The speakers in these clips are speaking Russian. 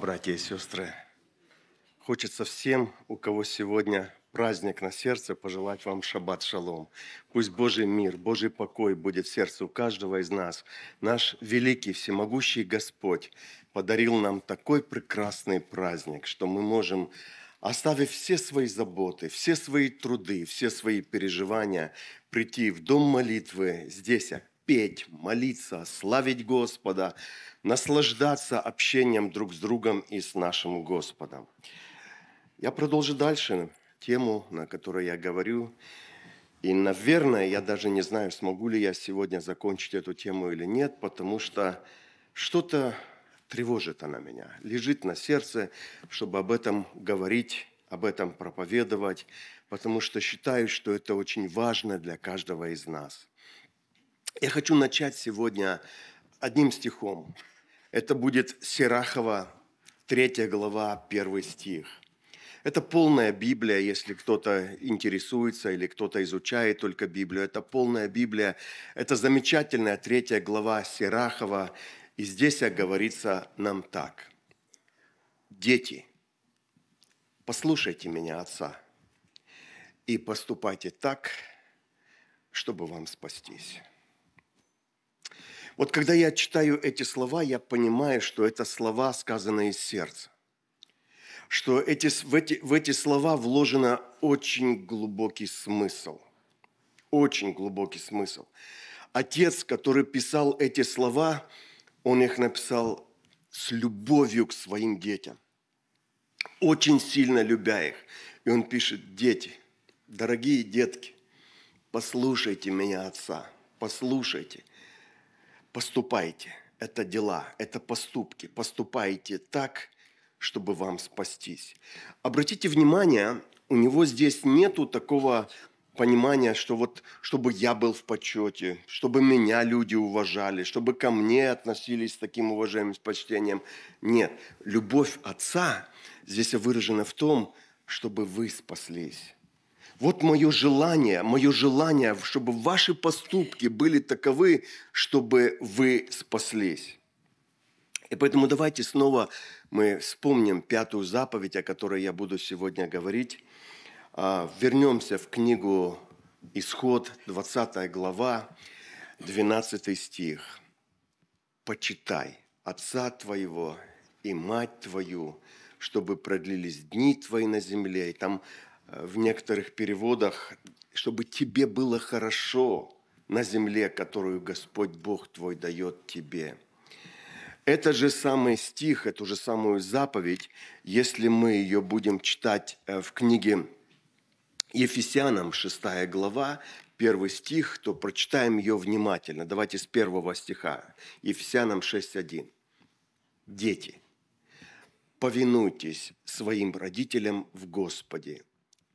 братья и сестры. Хочется всем, у кого сегодня праздник на сердце, пожелать вам шаббат шалом. Пусть Божий мир, Божий покой будет в сердце у каждого из нас. Наш великий, всемогущий Господь подарил нам такой прекрасный праздник, что мы можем, оставив все свои заботы, все свои труды, все свои переживания, прийти в дом молитвы здесь, петь, молиться, славить Господа, наслаждаться общением друг с другом и с нашим Господом. Я продолжу дальше тему, на которой я говорю. И, наверное, я даже не знаю, смогу ли я сегодня закончить эту тему или нет, потому что что-то тревожит она меня, лежит на сердце, чтобы об этом говорить, об этом проповедовать, потому что считаю, что это очень важно для каждого из нас. Я хочу начать сегодня одним стихом. Это будет Сирахова, 3 глава, 1 стих. Это полная Библия, если кто-то интересуется или кто-то изучает только Библию. Это полная Библия. Это замечательная третья глава Сирахова. И здесь говорится нам так. Дети, послушайте меня, Отца, и поступайте так, чтобы вам спастись. Вот когда я читаю эти слова, я понимаю, что это слова, сказанные из сердца что эти, в, эти, в эти слова вложено очень глубокий смысл. Очень глубокий смысл. Отец, который писал эти слова, он их написал с любовью к своим детям, очень сильно любя их. И он пишет, дети, дорогие детки, послушайте меня, отца, послушайте, поступайте. Это дела, это поступки. Поступайте так, чтобы вам спастись. Обратите внимание, у него здесь нету такого понимания, что вот, чтобы я был в почете, чтобы меня люди уважали, чтобы ко мне относились с таким уважением, с почтением. Нет, любовь Отца здесь выражена в том, чтобы вы спаслись. Вот мое желание, мое желание, чтобы ваши поступки были таковы, чтобы вы спаслись. И поэтому давайте снова мы вспомним пятую заповедь, о которой я буду сегодня говорить. А, вернемся в книгу Исход, 20 глава, 12 стих. «Почитай отца твоего и мать твою, чтобы продлились дни твои на земле». И там в некоторых переводах, чтобы тебе было хорошо на земле, которую Господь Бог твой дает тебе – это же самый стих, эту же самую заповедь, если мы ее будем читать э, в книге Ефесянам, 6 глава, первый стих, то прочитаем ее внимательно. Давайте с первого стиха. Ефесянам 6.1. Дети, повинуйтесь своим родителям в Господе,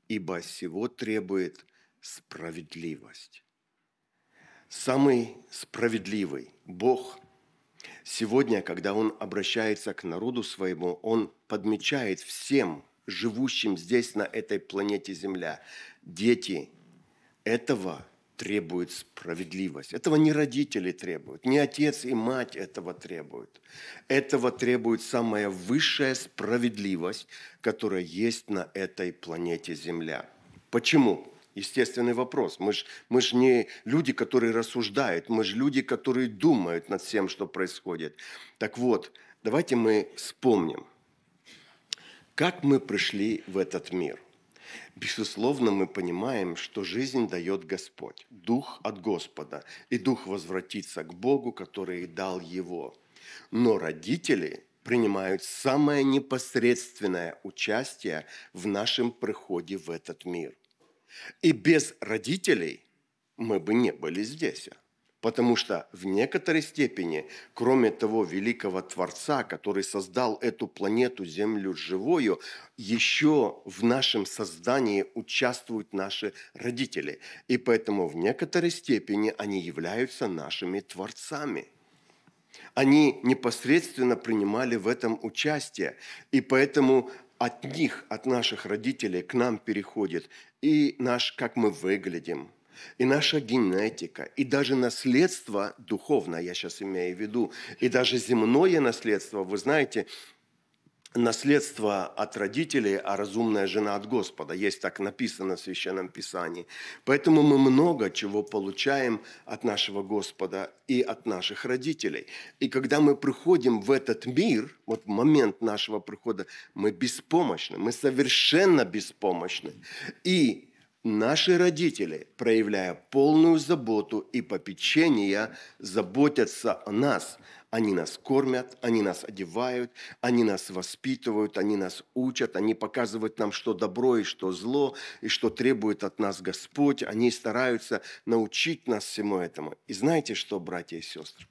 ибо всего требует справедливость. Самый справедливый Бог – Сегодня, когда Он обращается к народу своему, Он подмечает всем живущим здесь, на этой планете Земля, дети, этого требует справедливость. Этого не родители требуют, не отец и мать этого требуют. Этого требует самая высшая справедливость, которая есть на этой планете Земля. Почему? естественный вопрос. Мы же мы ж не люди, которые рассуждают, мы же люди, которые думают над всем, что происходит. Так вот, давайте мы вспомним, как мы пришли в этот мир. Безусловно, мы понимаем, что жизнь дает Господь, Дух от Господа, и Дух возвратится к Богу, который дал Его. Но родители принимают самое непосредственное участие в нашем приходе в этот мир – и без родителей мы бы не были здесь. Потому что в некоторой степени, кроме того великого Творца, который создал эту планету Землю живую, еще в нашем создании участвуют наши родители. И поэтому в некоторой степени они являются нашими Творцами. Они непосредственно принимали в этом участие. И поэтому от них, от наших родителей к нам переходит и наш, как мы выглядим, и наша генетика, и даже наследство духовное, я сейчас имею в виду, и даже земное наследство. Вы знаете, наследство от родителей, а разумная жена от Господа. Есть так написано в Священном Писании. Поэтому мы много чего получаем от нашего Господа и от наших родителей. И когда мы приходим в этот мир, вот момент нашего прихода, мы беспомощны, мы совершенно беспомощны. И наши родители, проявляя полную заботу и попечение, заботятся о нас – они нас кормят, они нас одевают, они нас воспитывают, они нас учат, они показывают нам, что добро и что зло, и что требует от нас Господь. Они стараются научить нас всему этому. И знаете что, братья и сестры?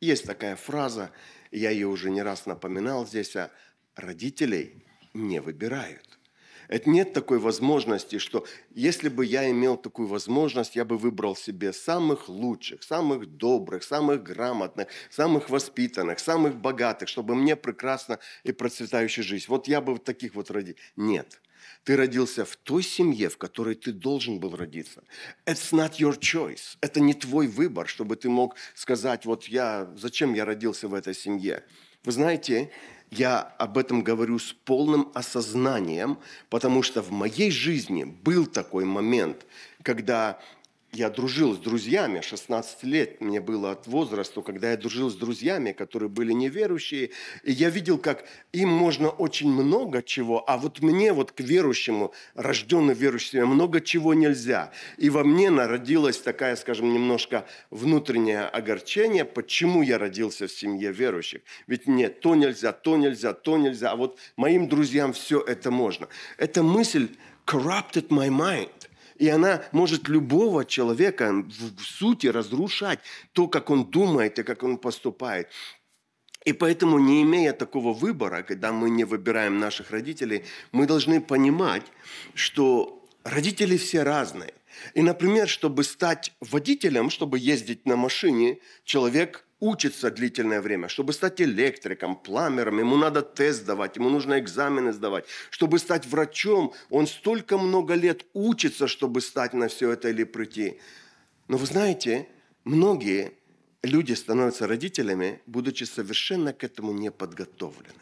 Есть такая фраза, я ее уже не раз напоминал здесь, а родителей не выбирают. Это нет такой возможности, что если бы я имел такую возможность, я бы выбрал себе самых лучших, самых добрых, самых грамотных, самых воспитанных, самых богатых, чтобы мне прекрасно и процветающая жизнь. Вот я бы таких вот родил. Нет. Ты родился в той семье, в которой ты должен был родиться. It's not your choice. Это не твой выбор, чтобы ты мог сказать, вот я, зачем я родился в этой семье. Вы знаете, я об этом говорю с полным осознанием, потому что в моей жизни был такой момент, когда я дружил с друзьями, 16 лет мне было от возраста, когда я дружил с друзьями, которые были неверующие, и я видел, как им можно очень много чего, а вот мне, вот к верующему, рожденный верующим, много чего нельзя. И во мне народилось такая, скажем, немножко внутреннее огорчение, почему я родился в семье верующих. Ведь нет, то нельзя, то нельзя, то нельзя, а вот моим друзьям все это можно. Эта мысль corrupted my mind. И она может любого человека в сути разрушать то, как он думает и как он поступает. И поэтому, не имея такого выбора, когда мы не выбираем наших родителей, мы должны понимать, что родители все разные. И, например, чтобы стать водителем, чтобы ездить на машине, человек учится длительное время. Чтобы стать электриком, пламером, ему надо тест сдавать, ему нужно экзамены сдавать. Чтобы стать врачом, он столько много лет учится, чтобы стать на все это или прийти. Но вы знаете, многие люди становятся родителями, будучи совершенно к этому не подготовленным.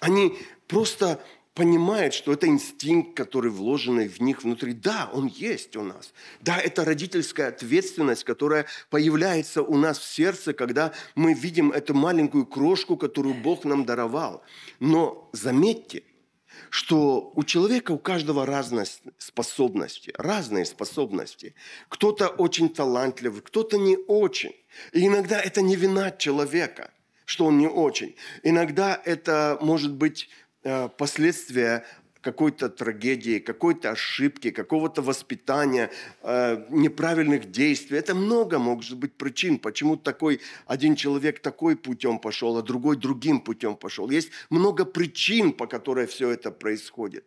Они просто понимает, что это инстинкт, который вложенный в них внутри. Да, он есть у нас. Да, это родительская ответственность, которая появляется у нас в сердце, когда мы видим эту маленькую крошку, которую Бог нам даровал. Но заметьте, что у человека, у каждого разные способности, разные способности. Кто-то очень талантливый, кто-то не очень. И иногда это не вина человека, что он не очень. Иногда это может быть последствия какой-то трагедии, какой-то ошибки, какого-то воспитания, э, неправильных действий. Это много может быть причин, почему такой один человек такой путем пошел, а другой другим путем пошел. Есть много причин, по которой все это происходит.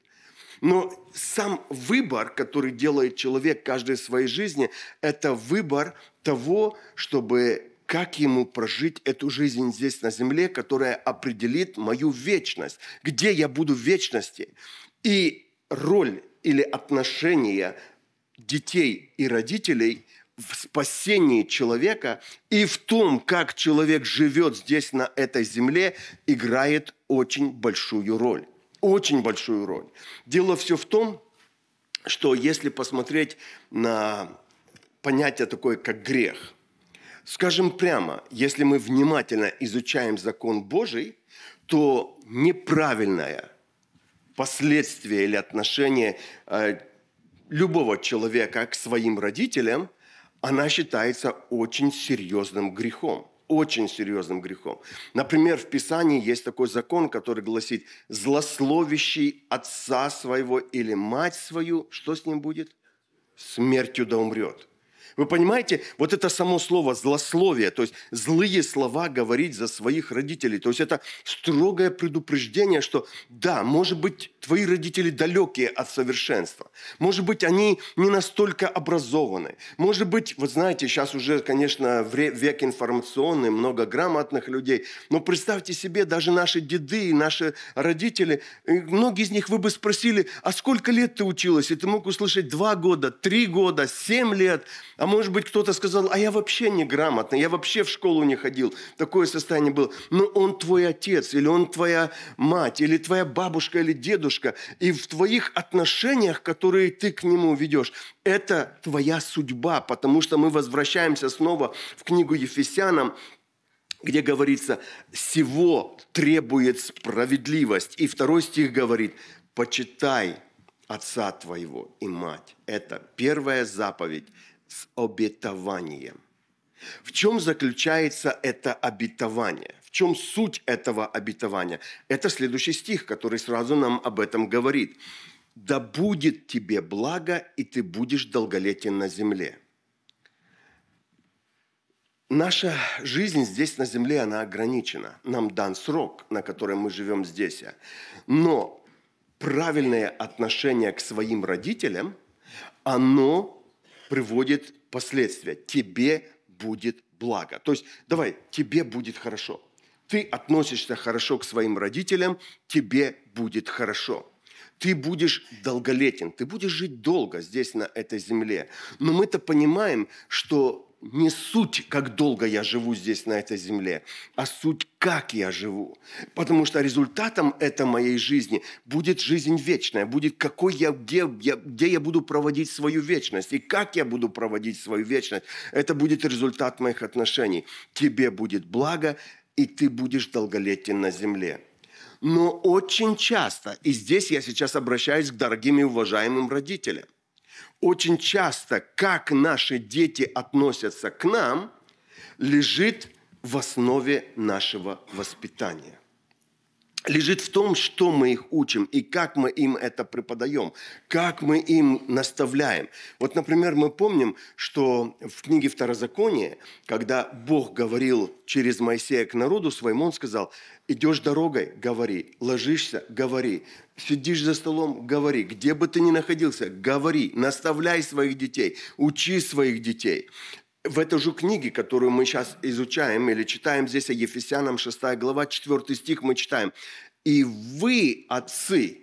Но сам выбор, который делает человек каждой своей жизни, это выбор того, чтобы как ему прожить эту жизнь здесь на земле, которая определит мою вечность, где я буду в вечности. И роль или отношение детей и родителей в спасении человека и в том, как человек живет здесь на этой земле, играет очень большую роль. Очень большую роль. Дело все в том, что если посмотреть на понятие такое, как грех – Скажем прямо, если мы внимательно изучаем закон Божий, то неправильное последствие или отношение э, любого человека к своим родителям, она считается очень серьезным грехом. Очень серьезным грехом. Например, в Писании есть такой закон, который гласит, злословящий отца своего или мать свою, что с ним будет? Смертью да умрет. Вы понимаете, вот это само слово злословие, то есть злые слова говорить за своих родителей, то есть это строгое предупреждение, что да, может быть, твои родители далекие от совершенства, может быть, они не настолько образованы, может быть, вы знаете, сейчас уже, конечно, век информационный, много грамотных людей, но представьте себе, даже наши деды и наши родители, многие из них вы бы спросили, а сколько лет ты училась? И ты мог услышать два года, три года, семь лет, а может быть, кто-то сказал, а я вообще неграмотный, я вообще в школу не ходил, такое состояние было. Но он твой отец, или он твоя мать, или твоя бабушка, или дедушка. И в твоих отношениях, которые ты к нему ведешь, это твоя судьба, потому что мы возвращаемся снова в книгу Ефесянам, где говорится, «Всего требует справедливость». И второй стих говорит, «Почитай отца твоего и мать». Это первая заповедь с обетованием. В чем заключается это обетование? В чем суть этого обетования? Это следующий стих, который сразу нам об этом говорит. «Да будет тебе благо, и ты будешь долголетен на земле». Наша жизнь здесь на земле, она ограничена. Нам дан срок, на котором мы живем здесь. Но правильное отношение к своим родителям, оно приводит последствия. Тебе будет благо. То есть, давай, тебе будет хорошо. Ты относишься хорошо к своим родителям, тебе будет хорошо. Ты будешь долголетен, ты будешь жить долго здесь, на этой земле. Но мы-то понимаем, что не суть, как долго я живу здесь, на этой земле, а суть, как я живу. Потому что результатом этой моей жизни будет жизнь вечная, будет какой я, где, я, где я буду проводить свою вечность и как я буду проводить свою вечность. Это будет результат моих отношений. Тебе будет благо, и ты будешь долголетен на земле. Но очень часто, и здесь я сейчас обращаюсь к дорогим и уважаемым родителям, очень часто, как наши дети относятся к нам, лежит в основе нашего воспитания. Лежит в том, что мы их учим и как мы им это преподаем, как мы им наставляем. Вот, например, мы помним, что в книге Второзакония, когда Бог говорил через Моисея к народу своему, Он сказал, идешь дорогой, говори, ложишься, говори, Сидишь за столом, говори. Где бы ты ни находился, говори. Наставляй своих детей. Учи своих детей. В этой же книге, которую мы сейчас изучаем или читаем здесь, о Ефесянам 6 глава, 4 стих мы читаем. «И вы, отцы,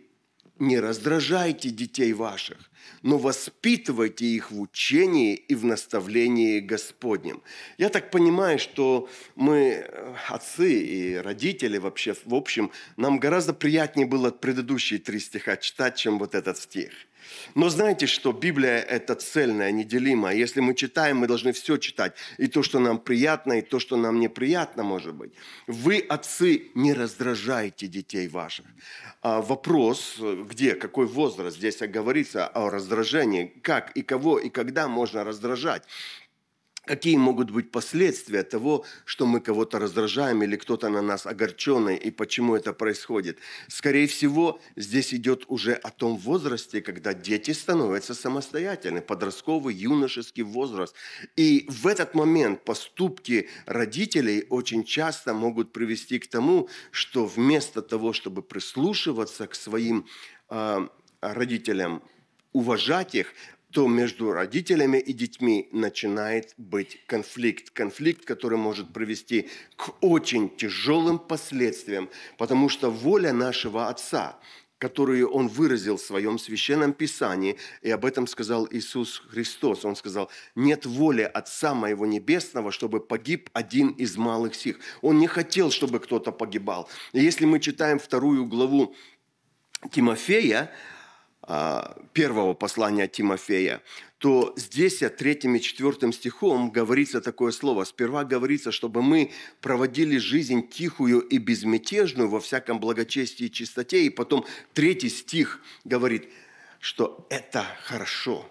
не раздражайте детей ваших, но воспитывайте их в учении и в наставлении Господнем. Я так понимаю, что мы, э, отцы и родители вообще, в общем, нам гораздо приятнее было предыдущие три стиха читать, чем вот этот стих – но знаете, что Библия – это цельная, неделимая. Если мы читаем, мы должны все читать. И то, что нам приятно, и то, что нам неприятно, может быть. Вы, отцы, не раздражайте детей ваших. А вопрос, где, какой возраст? Здесь говорится о раздражении. Как и кого и когда можно раздражать. Какие могут быть последствия того, что мы кого-то раздражаем или кто-то на нас огорченный, и почему это происходит? Скорее всего, здесь идет уже о том возрасте, когда дети становятся самостоятельны, подростковый, юношеский возраст. И в этот момент поступки родителей очень часто могут привести к тому, что вместо того, чтобы прислушиваться к своим э, родителям, уважать их, то между родителями и детьми начинает быть конфликт. Конфликт, который может привести к очень тяжелым последствиям, потому что воля нашего Отца, которую Он выразил в Своем Священном Писании, и об этом сказал Иисус Христос. Он сказал, нет воли Отца Моего Небесного, чтобы погиб один из малых сих. Он не хотел, чтобы кто-то погибал. И если мы читаем вторую главу Тимофея, первого послания Тимофея, то здесь, третьим и четвертым стихом, говорится такое слово. Сперва говорится, чтобы мы проводили жизнь тихую и безмятежную во всяком благочестии и чистоте. И потом третий стих говорит, что это хорошо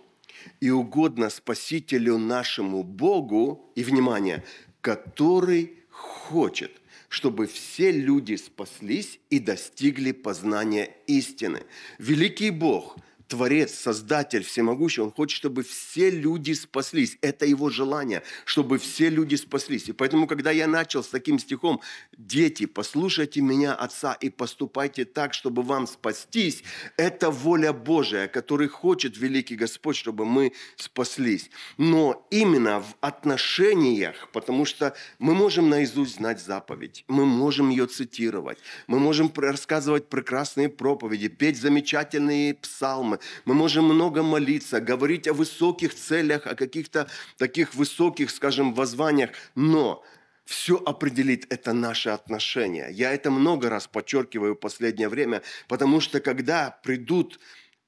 и угодно Спасителю нашему Богу, и, внимание, который хочет, чтобы все люди спаслись и достигли познания истины. Великий Бог – Творец, Создатель, Всемогущий, Он хочет, чтобы все люди спаслись. Это Его желание, чтобы все люди спаслись. И поэтому, когда я начал с таким стихом, «Дети, послушайте меня, Отца, и поступайте так, чтобы вам спастись», это воля Божия, который хочет великий Господь, чтобы мы спаслись. Но именно в отношениях, потому что мы можем наизусть знать заповедь, мы можем ее цитировать, мы можем рассказывать прекрасные проповеди, петь замечательные псалмы, Мы можем много молиться, говорить о высоких целях, о каких-то таких высоких, скажем, воззваниях, но все определит это наше отношение. Я это много раз подчеркиваю в последнее время, потому что когда придут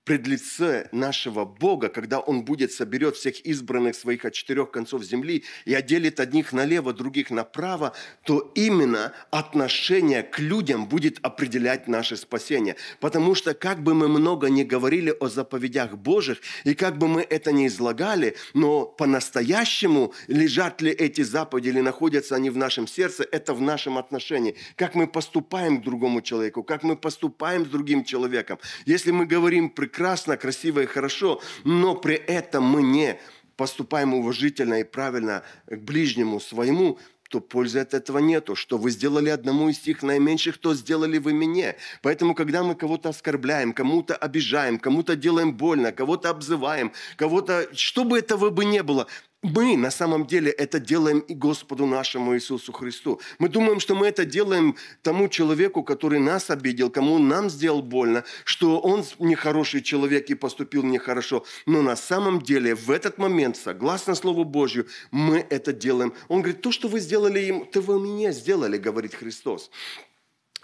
пред лице нашего Бога, когда Он будет соберет всех избранных своих от четырех концов земли и отделит одних налево, других направо, то именно отношение к людям будет определять наше спасение. Потому что как бы мы много не говорили о заповедях Божьих, и как бы мы это не излагали, но по-настоящему лежат ли эти заповеди или находятся они в нашем сердце, это в нашем отношении. Как мы поступаем к другому человеку, как мы поступаем с другим человеком. Если мы говорим прекрасно, красиво и хорошо, но при этом мы не поступаем уважительно и правильно к ближнему своему, то пользы от этого нету. Что вы сделали одному из тех наименьших, то сделали вы мне. Поэтому, когда мы кого-то оскорбляем, кому-то обижаем, кому-то делаем больно, кого-то обзываем, кого-то, что бы этого бы не было, мы на самом деле это делаем и Господу нашему Иисусу Христу. Мы думаем, что мы это делаем тому человеку, который нас обидел, кому нам сделал больно, что он нехороший человек и поступил нехорошо. Но на самом деле в этот момент, согласно Слову Божью, мы это делаем. Он говорит, то, что вы сделали им, то вы мне сделали, говорит Христос.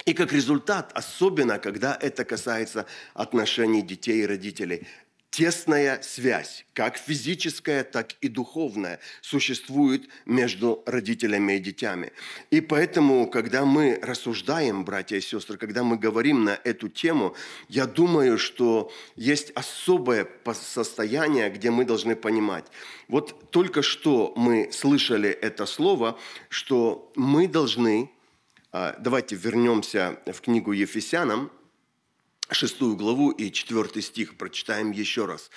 И как результат, особенно когда это касается отношений детей и родителей, тесная связь, как физическая, так и духовная, существует между родителями и детьми. И поэтому, когда мы рассуждаем, братья и сестры, когда мы говорим на эту тему, я думаю, что есть особое состояние, где мы должны понимать. Вот только что мы слышали это слово, что мы должны, а, давайте вернемся в книгу Ефесянам, шестую главу и четвертый стих прочитаем еще раз.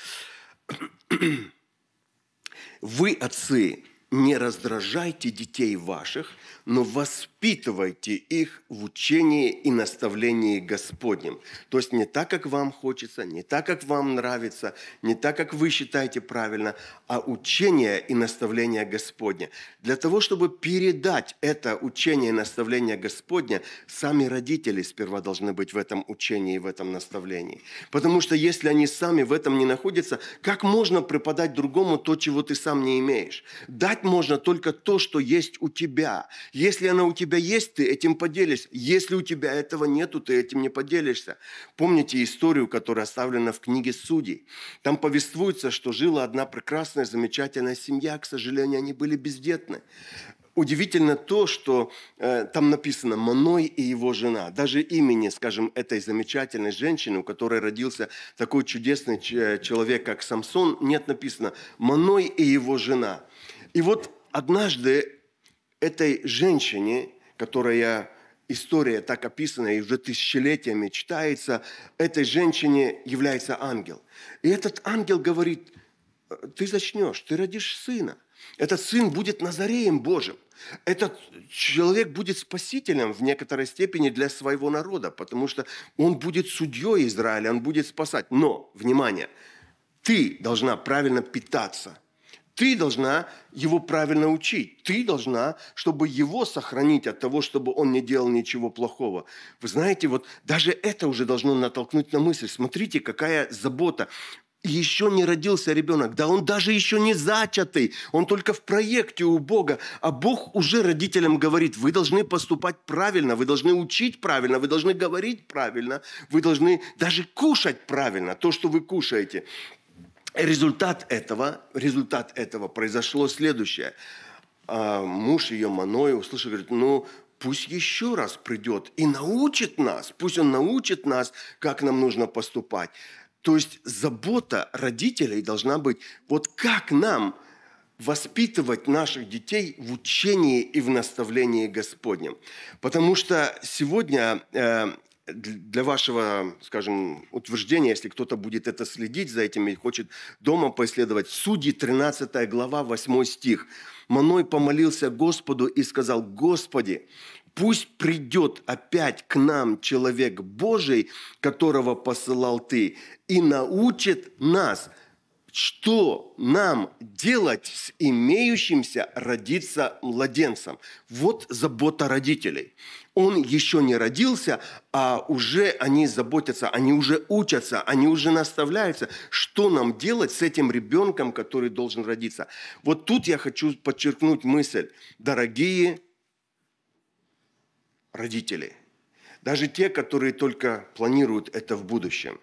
«Вы, отцы, не раздражайте детей ваших, но воспитывайте их в учении и наставлении Господнем. То есть не так, как вам хочется, не так, как вам нравится, не так, как вы считаете правильно, а учение и наставление Господня. Для того, чтобы передать это учение и наставление Господня, сами родители сперва должны быть в этом учении и в этом наставлении. Потому что если они сами в этом не находятся, как можно преподать другому то, чего ты сам не имеешь? Дать можно только то, что есть у тебя. Если оно у тебя есть, ты этим поделишься. Если у тебя этого нету, ты этим не поделишься. Помните историю, которая оставлена в книге Судей? Там повествуется, что жила одна прекрасная, замечательная семья. К сожалению, они были бездетны. Удивительно то, что э, там написано «Маной и его жена». Даже имени, скажем, этой замечательной женщины, у которой родился такой чудесный человек, как Самсон, нет написано «Маной и его жена». И вот однажды этой женщине, которая история так описана и уже тысячелетиями читается, этой женщине является ангел. И этот ангел говорит, ты зачнешь, ты родишь сына. Этот сын будет Назареем Божьим. Этот человек будет спасителем в некоторой степени для своего народа, потому что он будет судьей Израиля, он будет спасать. Но, внимание, ты должна правильно питаться – ты должна его правильно учить. Ты должна, чтобы его сохранить от того, чтобы он не делал ничего плохого. Вы знаете, вот даже это уже должно натолкнуть на мысль. Смотрите, какая забота. Еще не родился ребенок, да он даже еще не зачатый, он только в проекте у Бога, а Бог уже родителям говорит, вы должны поступать правильно, вы должны учить правильно, вы должны говорить правильно, вы должны даже кушать правильно, то, что вы кушаете. Результат этого, результат этого произошло следующее. А муж ее Маной услышал, говорит, ну, пусть еще раз придет и научит нас, пусть он научит нас, как нам нужно поступать. То есть забота родителей должна быть, вот как нам воспитывать наших детей в учении и в наставлении Господнем. Потому что сегодня э, для вашего, скажем, утверждения, если кто-то будет это следить за этим и хочет дома поисследовать, Судьи 13 глава 8 стих. Маной помолился Господу и сказал, Господи, пусть придет опять к нам человек Божий, которого посылал Ты, и научит нас, что нам делать с имеющимся родиться младенцем? Вот забота родителей. Он еще не родился, а уже они заботятся, они уже учатся, они уже наставляются, что нам делать с этим ребенком, который должен родиться. Вот тут я хочу подчеркнуть мысль. Дорогие родители, даже те, которые только планируют это в будущем,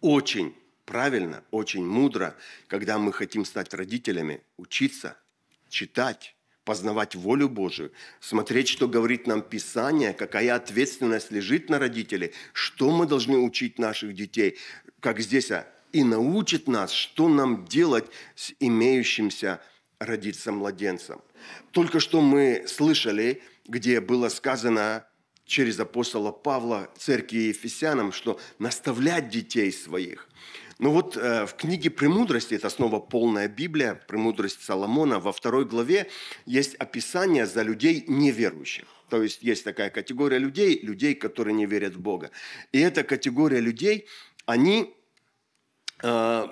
очень правильно, очень мудро, когда мы хотим стать родителями, учиться, читать, познавать волю Божию, смотреть, что говорит нам Писание, какая ответственность лежит на родителей, что мы должны учить наших детей, как здесь, а, и научит нас, что нам делать с имеющимся родиться младенцем. Только что мы слышали, где было сказано через апостола Павла церкви Ефесянам, что наставлять детей своих. Ну вот э, в книге «Премудрости», это снова полная Библия, «Премудрость Соломона», во второй главе есть описание за людей неверующих. То есть есть такая категория людей, людей, которые не верят в Бога. И эта категория людей, они э,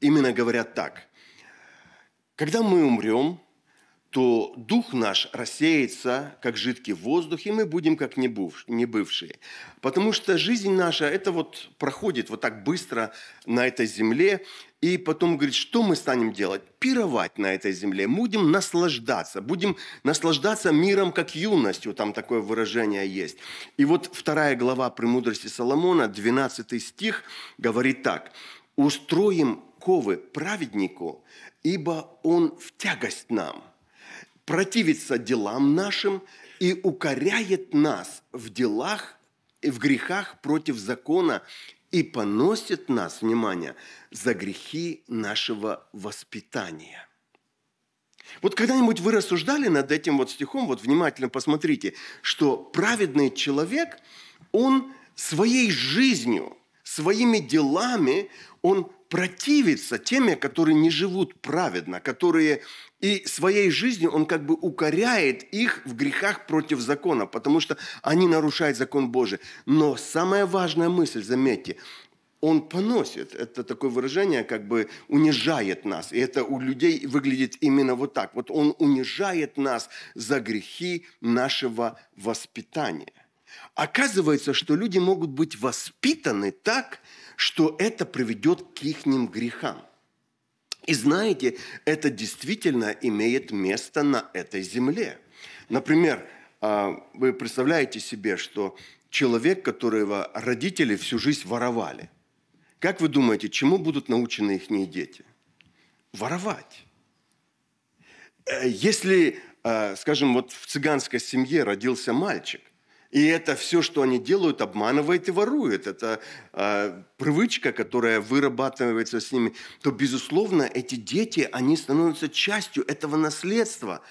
именно говорят так. Когда мы умрем, то дух наш рассеется, как жидкий воздух, и мы будем как не бывшие. Потому что жизнь наша, это вот проходит вот так быстро на этой земле, и потом говорит, что мы станем делать? Пировать на этой земле, будем наслаждаться, будем наслаждаться миром как юностью, там такое выражение есть. И вот вторая глава «Премудрости Соломона», 12 стих, говорит так. «Устроим ковы праведнику, ибо он в тягость нам» противится делам нашим и укоряет нас в делах и в грехах против закона и поносит нас, внимание, за грехи нашего воспитания. Вот когда-нибудь вы рассуждали над этим вот стихом, вот внимательно посмотрите, что праведный человек, он своей жизнью, своими делами, он противится теми, которые не живут праведно, которые и своей жизнью он как бы укоряет их в грехах против закона, потому что они нарушают закон Божий. Но самая важная мысль, заметьте, он поносит. Это такое выражение, как бы унижает нас. И это у людей выглядит именно вот так. Вот он унижает нас за грехи нашего воспитания. Оказывается, что люди могут быть воспитаны так, что это приведет к их грехам. И знаете, это действительно имеет место на этой земле. Например, а, вы представляете себе, что человек, которого родители всю жизнь воровали, как вы думаете, чему будут научены их дети? Воровать. Э, если, а, скажем, вот в цыганской семье родился мальчик, и это все, что они делают, обманывает и ворует. Это э, привычка, которая вырабатывается с ними. То, безусловно, эти дети, они становятся частью этого наследства,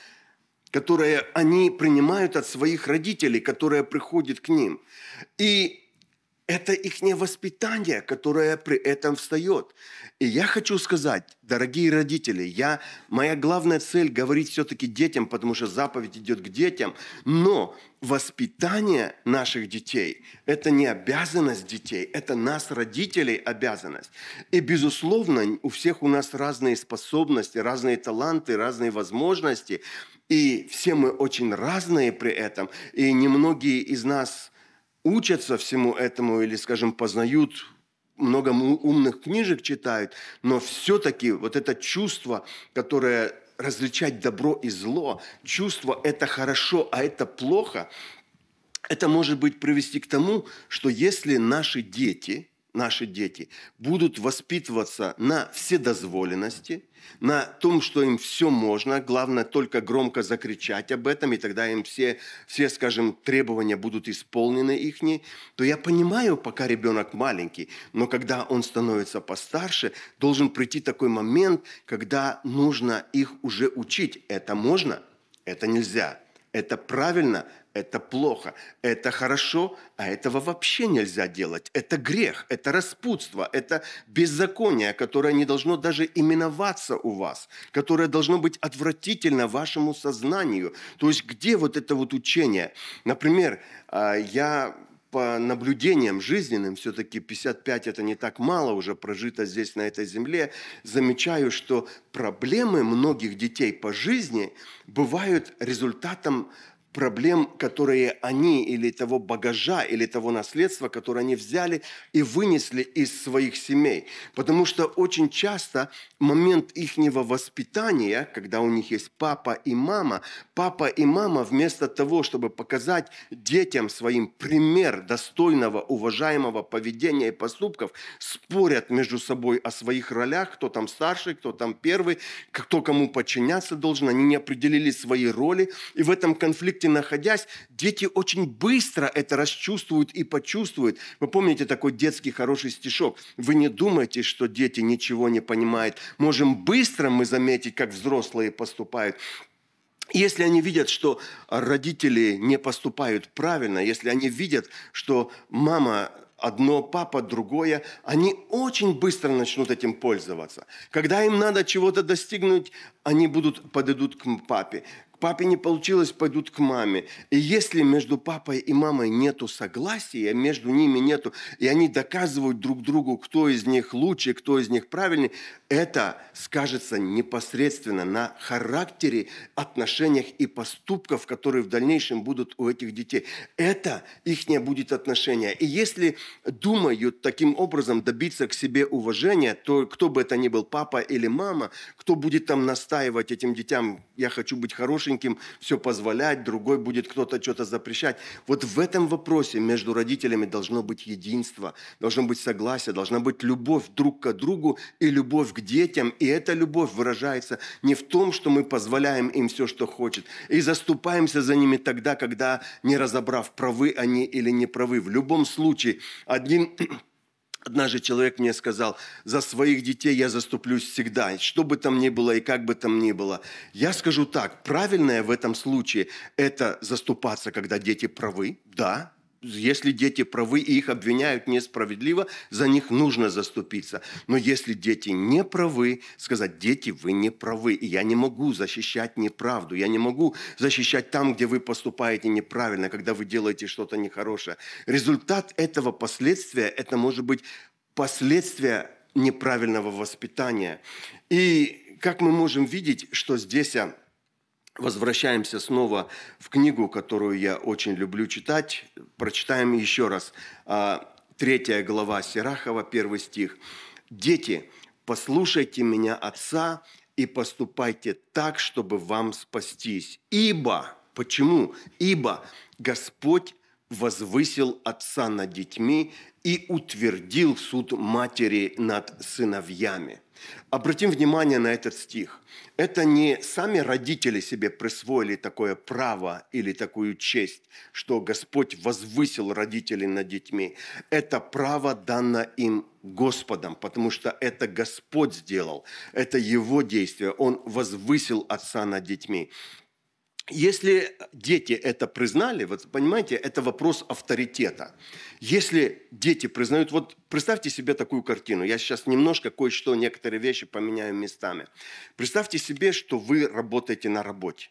которое они принимают от своих родителей, которое приходит к ним. И это их воспитание, которое при этом встает. И я хочу сказать, дорогие родители, я, моя главная цель говорить все-таки детям, потому что заповедь идет к детям, но воспитание наших детей – это не обязанность детей, это нас, родителей, обязанность. И, безусловно, у всех у нас разные способности, разные таланты, разные возможности, и все мы очень разные при этом, и немногие из нас – учатся всему этому или, скажем, познают много умных книжек читают, но все-таки вот это чувство, которое различать добро и зло, чувство это хорошо, а это плохо, это может быть привести к тому, что если наши дети, наши дети будут воспитываться на вседозволенности – на том, что им все можно, главное только громко закричать об этом, и тогда им все, все скажем, требования будут исполнены их, то я понимаю, пока ребенок маленький, но когда он становится постарше, должен прийти такой момент, когда нужно их уже учить. Это можно, это нельзя. Это правильно, это плохо, это хорошо, а этого вообще нельзя делать. Это грех, это распутство, это беззаконие, которое не должно даже именоваться у вас, которое должно быть отвратительно вашему сознанию. То есть где вот это вот учение? Например, а, я по наблюдениям жизненным, все-таки 55 это не так мало уже прожито здесь, на этой земле, замечаю, что проблемы многих детей по жизни бывают результатом проблем, которые они или того багажа, или того наследства, которое они взяли и вынесли из своих семей. Потому что очень часто момент ихнего воспитания, когда у них есть папа и мама, папа и мама вместо того, чтобы показать детям своим пример достойного, уважаемого поведения и поступков, спорят между собой о своих ролях, кто там старший, кто там первый, кто кому подчиняться должен. Они не определили свои роли. И в этом конфликте находясь, дети очень быстро это расчувствуют и почувствуют. Вы помните такой детский хороший стишок? Вы не думайте, что дети ничего не понимают можем быстро мы заметить, как взрослые поступают. Если они видят, что родители не поступают правильно, если они видят, что мама одно, папа другое, они очень быстро начнут этим пользоваться. Когда им надо чего-то достигнуть, они будут, подойдут к папе папе не получилось, пойдут к маме. И если между папой и мамой нету согласия, между ними нету, и они доказывают друг другу, кто из них лучше, кто из них правильный, это скажется непосредственно на характере, отношениях и поступках, которые в дальнейшем будут у этих детей. Это их не будет отношения. И если думают таким образом добиться к себе уважения, то кто бы это ни был, папа или мама, кто будет там настаивать этим детям, я хочу быть хорошеньким, все позволять, другой будет кто-то что-то запрещать. Вот в этом вопросе между родителями должно быть единство, должно быть согласие, должна быть любовь друг к другу и любовь к детям, и эта любовь выражается не в том, что мы позволяем им все, что хочет, и заступаемся за ними тогда, когда, не разобрав, правы они или не правы. В любом случае, один Однажды человек мне сказал, за своих детей я заступлюсь всегда, что бы там ни было и как бы там ни было. Я скажу так, правильное в этом случае – это заступаться, когда дети правы, да, если дети правы и их обвиняют несправедливо, за них нужно заступиться. Но если дети не правы, сказать, дети, вы не правы. И я не могу защищать неправду. Я не могу защищать там, где вы поступаете неправильно, когда вы делаете что-то нехорошее. Результат этого последствия, это может быть последствия неправильного воспитания. И как мы можем видеть, что здесь а, возвращаемся снова в книгу, которую я очень люблю читать. Прочитаем еще раз. А, третья глава Сирахова, первый стих. «Дети, послушайте меня, Отца, и поступайте так, чтобы вам спастись. Ибо, почему? Ибо Господь возвысил отца над детьми и утвердил суд матери над сыновьями. Обратим внимание на этот стих. Это не сами родители себе присвоили такое право или такую честь, что Господь возвысил родителей над детьми. Это право дано им Господом, потому что это Господь сделал, это Его действие. Он возвысил отца над детьми. Если дети это признали, вот понимаете, это вопрос авторитета. Если дети признают, вот представьте себе такую картину, я сейчас немножко кое-что, некоторые вещи поменяю местами. Представьте себе, что вы работаете на работе.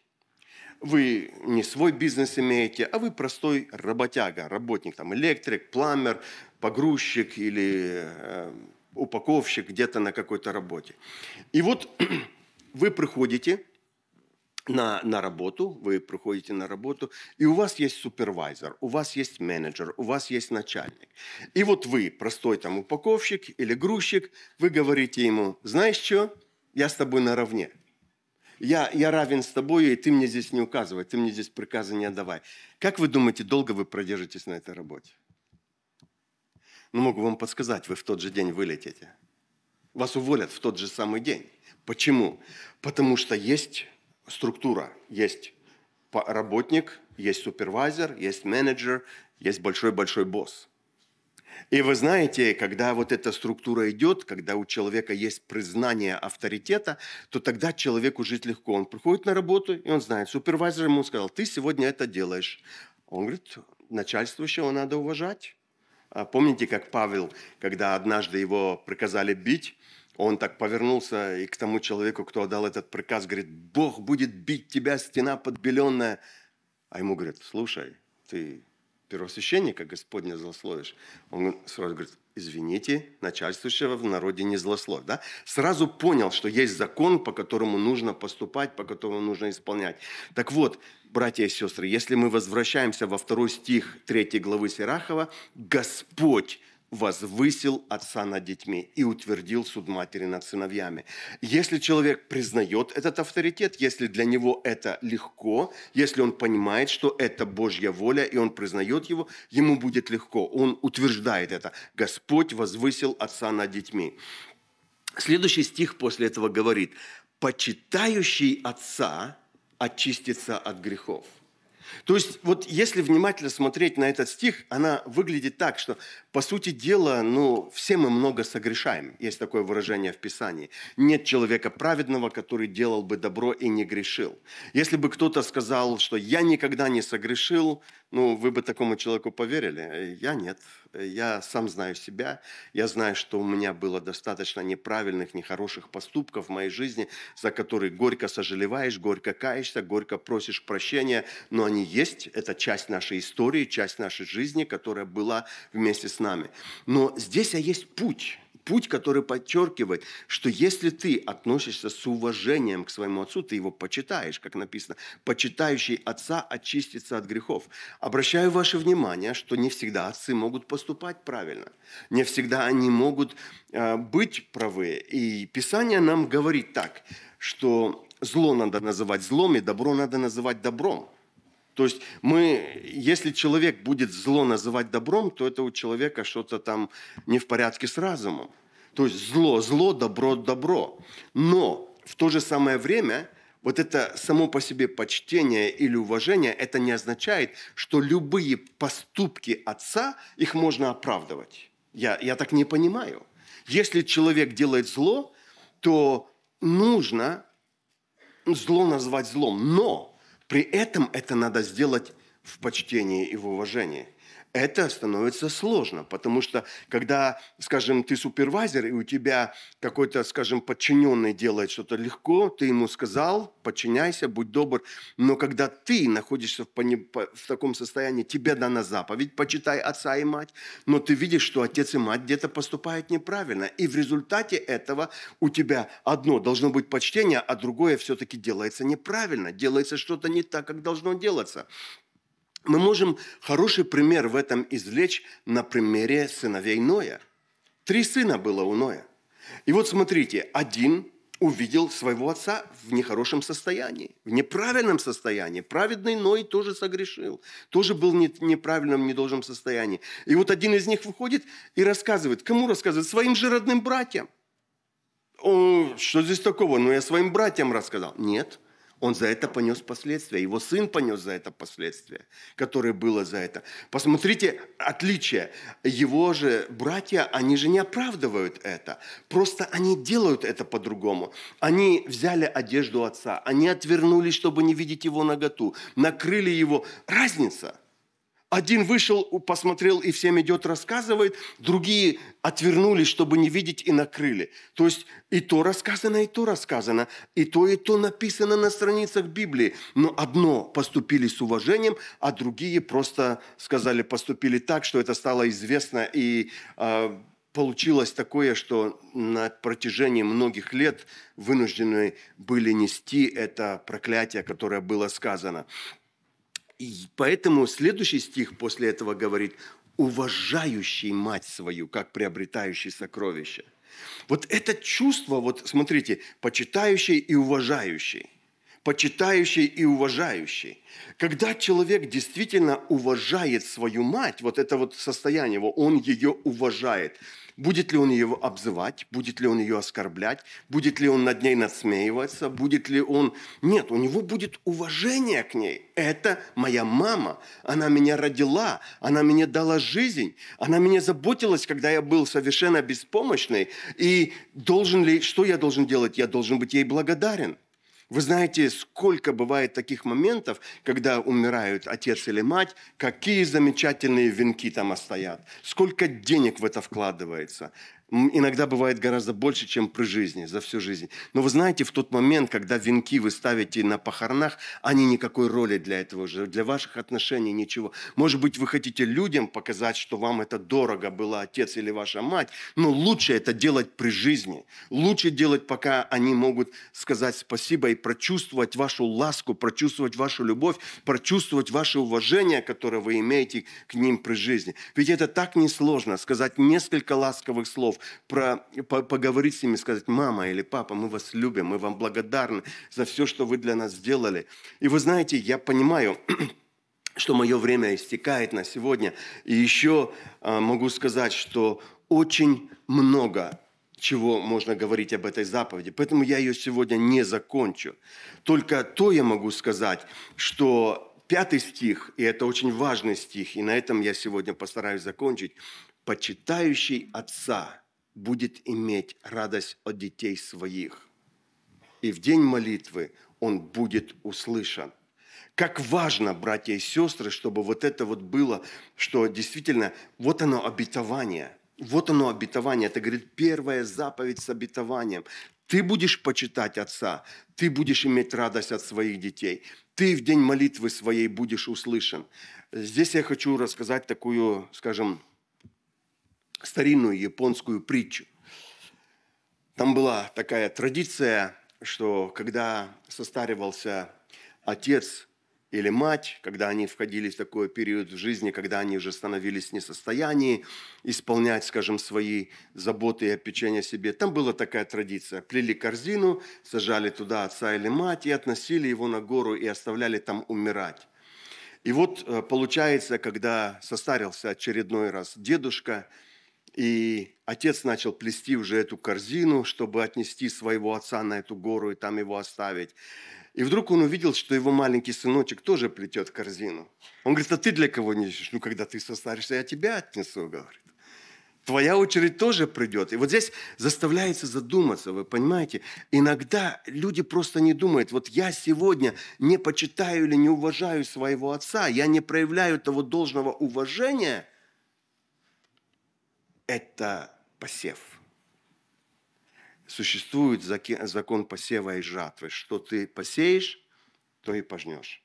Вы не свой бизнес имеете, а вы простой работяга, работник, там, электрик, пламер, погрузчик или э, упаковщик где-то на какой-то работе. И вот вы приходите – на, на работу, вы приходите на работу, и у вас есть супервайзер, у вас есть менеджер, у вас есть начальник. И вот вы, простой там упаковщик или грузчик, вы говорите ему, знаешь что, я с тобой наравне. Я, я равен с тобой, и ты мне здесь не указывай, ты мне здесь приказы не отдавай. Как вы думаете, долго вы продержитесь на этой работе? Ну, могу вам подсказать, вы в тот же день вылетите. Вас уволят в тот же самый день. Почему? Потому что есть структура. Есть работник, есть супервайзер, есть менеджер, есть большой-большой босс. И вы знаете, когда вот эта структура идет, когда у человека есть признание авторитета, то тогда человеку жить легко. Он приходит на работу, и он знает, супервайзер ему сказал, ты сегодня это делаешь. Он говорит, начальствующего надо уважать. А помните, как Павел, когда однажды его приказали бить, он так повернулся и к тому человеку, кто отдал этот приказ, говорит, Бог будет бить тебя, стена подбеленная. А ему говорит, слушай, ты первосвященника Господня злословишь, он сразу говорит, извините, начальствующего в народе не злословь. Да? Сразу понял, что есть закон, по которому нужно поступать, по которому нужно исполнять. Так вот, братья и сестры, если мы возвращаемся во второй стих 3 главы Сирахова, Господь возвысил отца над детьми и утвердил суд матери над сыновьями. Если человек признает этот авторитет, если для него это легко, если он понимает, что это Божья воля, и он признает его, ему будет легко. Он утверждает это. Господь возвысил отца над детьми. Следующий стих после этого говорит, «Почитающий отца очистится от грехов». То есть вот если внимательно смотреть на этот стих, она выглядит так, что по сути дела, ну, все мы много согрешаем. Есть такое выражение в Писании. Нет человека праведного, который делал бы добро и не грешил. Если бы кто-то сказал, что я никогда не согрешил, ну, вы бы такому человеку поверили? Я нет. Я сам знаю себя. Я знаю, что у меня было достаточно неправильных, нехороших поступков в моей жизни, за которые горько сожалеваешь, горько каешься, горько просишь прощения. Но они есть. Это часть нашей истории, часть нашей жизни, которая была вместе с нами. Но здесь есть путь путь, который подчеркивает, что если ты относишься с уважением к своему отцу, ты его почитаешь, как написано, почитающий отца очистится от грехов. Обращаю ваше внимание, что не всегда отцы могут поступать правильно, не всегда они могут э, быть правы. И Писание нам говорит так, что зло надо называть злом, и добро надо называть добром. То есть мы, если человек будет зло называть добром, то это у человека что-то там не в порядке с разумом. То есть зло, зло, добро, добро. Но в то же самое время вот это само по себе почтение или уважение, это не означает, что любые поступки отца, их можно оправдывать. Я, я так не понимаю. Если человек делает зло, то нужно зло назвать злом. Но при этом это надо сделать в почтении и в уважении это становится сложно, потому что когда, скажем, ты супервайзер, и у тебя какой-то, скажем, подчиненный делает что-то легко, ты ему сказал, подчиняйся, будь добр, но когда ты находишься в, в таком состоянии, тебе дана заповедь, почитай отца и мать, но ты видишь, что отец и мать где-то поступают неправильно, и в результате этого у тебя одно должно быть почтение, а другое все-таки делается неправильно, делается что-то не так, как должно делаться мы можем хороший пример в этом извлечь на примере сыновей Ноя. Три сына было у Ноя. И вот смотрите, один увидел своего отца в нехорошем состоянии, в неправильном состоянии. Праведный Ной тоже согрешил, тоже был в неправильном, недолжном состоянии. И вот один из них выходит и рассказывает. Кому рассказывает? Своим же родным братьям. О, что здесь такого? Ну, я своим братьям рассказал. Нет, он за это понес последствия. Его сын понес за это последствия, которое было за это. Посмотрите отличие. Его же братья, они же не оправдывают это. Просто они делают это по-другому. Они взяли одежду отца, они отвернулись, чтобы не видеть его наготу, накрыли его. Разница – один вышел, посмотрел и всем идет, рассказывает. Другие отвернулись, чтобы не видеть, и накрыли. То есть и то рассказано, и то рассказано. И то, и то написано на страницах Библии. Но одно поступили с уважением, а другие просто сказали, поступили так, что это стало известно. И э, получилось такое, что на протяжении многих лет вынуждены были нести это проклятие, которое было сказано. И поэтому следующий стих после этого говорит, уважающий мать свою, как приобретающий сокровища. Вот это чувство, вот смотрите, почитающий и уважающий. Почитающий и уважающий. Когда человек действительно уважает свою мать, вот это вот состояние его, он ее уважает. Будет ли он ее обзывать, будет ли он ее оскорблять, будет ли он над ней надсмеиваться, будет ли он... Нет, у него будет уважение к ней. Это моя мама, она меня родила, она мне дала жизнь, она меня заботилась, когда я был совершенно беспомощный. И должен ли, что я должен делать? Я должен быть ей благодарен. Вы знаете, сколько бывает таких моментов, когда умирают отец или мать, какие замечательные венки там стоят, сколько денег в это вкладывается. Иногда бывает гораздо больше, чем при жизни, за всю жизнь. Но вы знаете, в тот момент, когда венки вы ставите на похоронах, они никакой роли для этого же, для ваших отношений ничего. Может быть, вы хотите людям показать, что вам это дорого было, отец или ваша мать, но лучше это делать при жизни. Лучше делать, пока они могут сказать спасибо и прочувствовать вашу ласку, прочувствовать вашу любовь, прочувствовать ваше уважение, которое вы имеете к ним при жизни. Ведь это так несложно, сказать несколько ласковых слов, про, по, поговорить с ними, сказать, мама или папа, мы вас любим, мы вам благодарны за все, что вы для нас сделали. И вы знаете, я понимаю, что мое время истекает на сегодня. И еще а, могу сказать, что очень много чего можно говорить об этой заповеди. Поэтому я ее сегодня не закончу. Только то я могу сказать, что пятый стих, и это очень важный стих, и на этом я сегодня постараюсь закончить, «почитающий отца будет иметь радость от детей своих. И в день молитвы он будет услышан. Как важно, братья и сестры, чтобы вот это вот было, что действительно, вот оно обетование. Вот оно обетование. Это, говорит, первая заповедь с обетованием. Ты будешь почитать Отца, ты будешь иметь радость от своих детей. Ты в день молитвы своей будешь услышан. Здесь я хочу рассказать такую, скажем, старинную японскую притчу. Там была такая традиция, что когда состаривался отец или мать, когда они входили в такой период в жизни, когда они уже становились в состоянии исполнять, скажем, свои заботы и опечения себе, там была такая традиция. Плели корзину, сажали туда отца или мать и относили его на гору и оставляли там умирать. И вот э, получается, когда состарился очередной раз дедушка – и отец начал плести уже эту корзину, чтобы отнести своего отца на эту гору и там его оставить. И вдруг он увидел, что его маленький сыночек тоже плетет корзину. Он говорит, а ты для кого несешь? Ну, когда ты состаришься, я тебя отнесу, говорит. Твоя очередь тоже придет. И вот здесь заставляется задуматься, вы понимаете? Иногда люди просто не думают, вот я сегодня не почитаю или не уважаю своего отца, я не проявляю того должного уважения – это посев. Существует закон посева и жатвы. Что ты посеешь, то и пожнешь.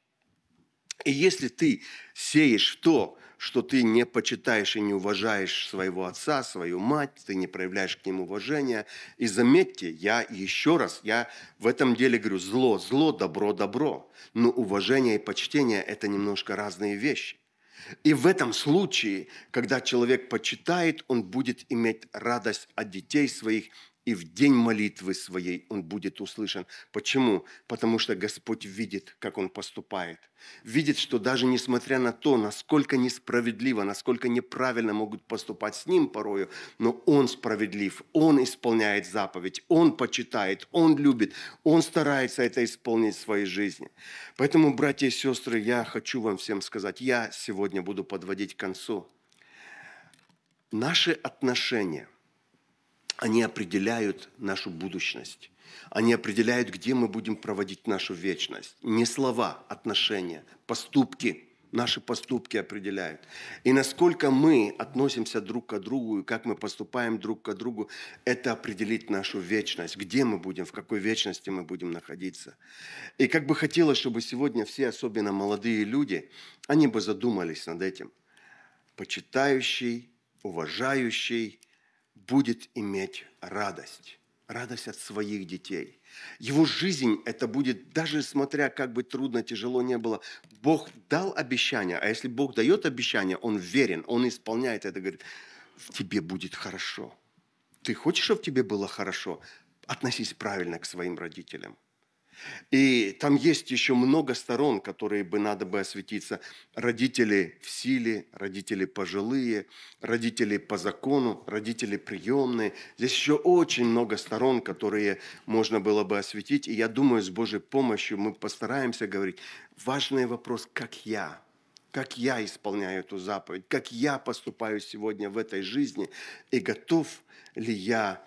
И если ты сеешь то, что ты не почитаешь и не уважаешь своего отца, свою мать, ты не проявляешь к ним уважения. И заметьте, я еще раз, я в этом деле говорю, зло, зло, добро, добро. Но уважение и почтение – это немножко разные вещи. И в этом случае, когда человек почитает, он будет иметь радость от детей своих и в день молитвы своей он будет услышан. Почему? Потому что Господь видит, как он поступает. Видит, что даже несмотря на то, насколько несправедливо, насколько неправильно могут поступать с ним порою, но он справедлив, он исполняет заповедь, он почитает, он любит, он старается это исполнить в своей жизни. Поэтому, братья и сестры, я хочу вам всем сказать, я сегодня буду подводить к концу. Наши отношения – они определяют нашу будущность. Они определяют, где мы будем проводить нашу вечность. Не слова, отношения, поступки. Наши поступки определяют. И насколько мы относимся друг к другу и как мы поступаем друг к другу, это определит нашу вечность. Где мы будем, в какой вечности мы будем находиться. И как бы хотелось, чтобы сегодня все, особенно молодые люди, они бы задумались над этим. Почитающий, уважающий, будет иметь радость. Радость от своих детей. Его жизнь это будет, даже смотря как бы трудно, тяжело не было, Бог дал обещание, а если Бог дает обещание, Он верен, Он исполняет это, говорит, в тебе будет хорошо. Ты хочешь, чтобы тебе было хорошо? Относись правильно к своим родителям. И там есть еще много сторон, которые бы надо бы осветиться. Родители в силе, родители пожилые, родители по закону, родители приемные. Здесь еще очень много сторон, которые можно было бы осветить. И я думаю, с Божьей помощью мы постараемся говорить. Важный вопрос, как я, как я исполняю эту заповедь, как я поступаю сегодня в этой жизни, и готов ли я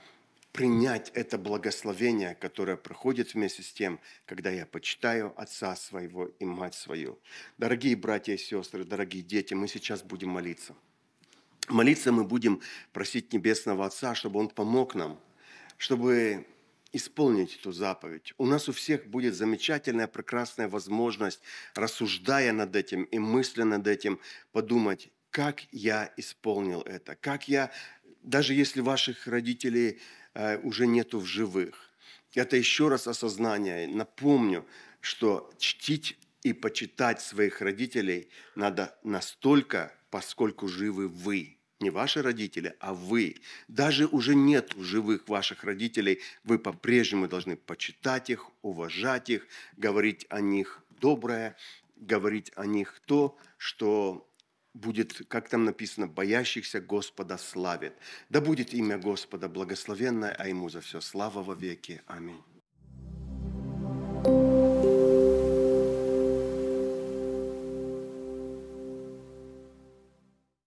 принять это благословение, которое проходит вместе с тем, когда я почитаю отца своего и мать свою. Дорогие братья и сестры, дорогие дети, мы сейчас будем молиться. молиться мы будем просить Небесного Отца, чтобы Он помог нам, чтобы исполнить эту заповедь. У нас у всех будет замечательная, прекрасная возможность, рассуждая над этим и мысля над этим, подумать, как я исполнил это, как я, даже если ваших родителей уже нету в живых, это еще раз осознание. Напомню, что чтить и почитать своих родителей надо настолько, поскольку живы вы. Не ваши родители, а вы. Даже уже нет живых ваших родителей, вы по-прежнему должны почитать их, уважать их, говорить о них доброе, говорить о них то, что будет, как там написано, боящихся Господа славит. Да будет имя Господа благословенное, а Ему за все слава во веки. Аминь.